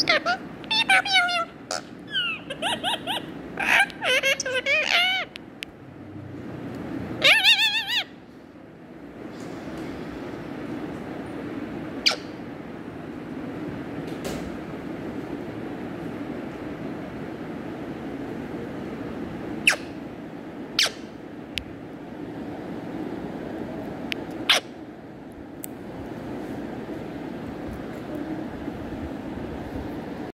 escapa.